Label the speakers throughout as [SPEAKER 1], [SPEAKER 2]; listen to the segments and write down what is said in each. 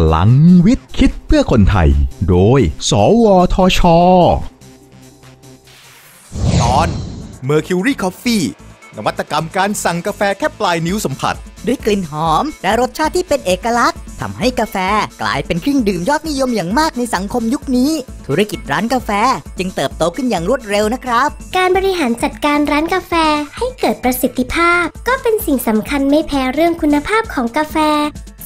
[SPEAKER 1] พลังวิทย์คิดเพื่อคนไทย โดย สวทช
[SPEAKER 2] ตอน Mercury Coffee นวัตกรรมการสั่งกาแฟแค่ปลายนิ้วสัมผัส
[SPEAKER 3] ด้วยกลิ่นหอม และรสชาติที่เป็นเอกลักษณ์ทำให้กาแฟกลายเป็นเครื่องดื่มยอดนิยมอย่างมากในสังคมยุคนี้ ธุรกิจร้านกาแฟจึงเติบโตขึ้นอย่างรวดเร็วนะครับ
[SPEAKER 4] การบริหารจัดการร้านกาแฟให้เกิดประสิทธิภาพ ก็เป็นสิ่งสำคัญไม่แพ้เรื่องคุณภาพของกาแฟ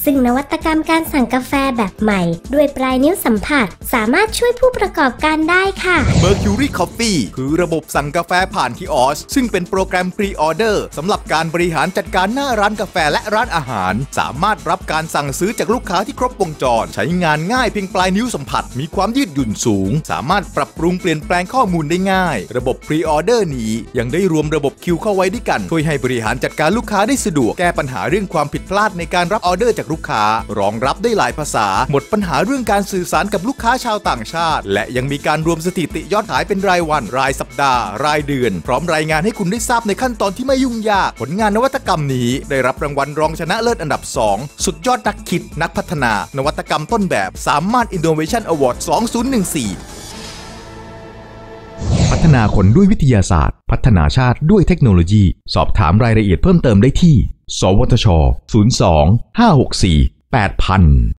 [SPEAKER 4] ซึ่งนวัตกรรมการสั่งกาแฟแบบใหม่ ด้วยปลายนิ้วสัมผัส สามารถช่วยผู้ประกอบการได้ค่ะ
[SPEAKER 2] Mercury Coffee คือระบบสั่งกาแฟผ่านคีออสซึ่งเป็นโปรแกรม Pre-Order สำหรับการบริหารจัดการหน้าร้านกาแฟและร้านอาหาร สามารถรับการสั่งซื้อจากลูกค้าที่ครบวงจร ใช้งานง่ายเพียงปลายนิ้วสัมผัส มีความยืดหยุ่นสูง สามารถปรับปรุงเปลี่ยนแปลงข้อมูลได้ง่าย ระบบ Pre-Order นี้ยังได้รวมระบบคิวเข้าไว้ด้วยกันช่วยให้บริหารจัดการลูกค้าได้สะดวกแก้ปัญหาเรื่องความผิดพลาดในการรับออเดอร์จากลูกค้า รองรับได้หลายภาษา หมดปัญหาเรื่องการสื่อสารกับลูกค้าชาวต่างชาติ และยังมีการรวมสถิติยอดขายเป็นรายวัน รายสัปดาห์ รายเดือน พร้อมรายงานให้คุณได้ทราบในขั้นตอนที่ไม่ยุ่งยาก ผลงานนวัตกรรมนี้ ได้รับรางวัลรองชนะเลิศอันดับ 2 สุดยอดนักคิด นักพัฒนา นวัตกรรมต้นแบบ สามารถ Innovation Award 2014
[SPEAKER 1] พัฒนาคนด้วยวิทยาศาสตร์ พัฒนาชาติด้วยเทคโนโลยี สอบถามรายละเอียดเพิ่มเติมได้ที่ สวทช 02 564 8000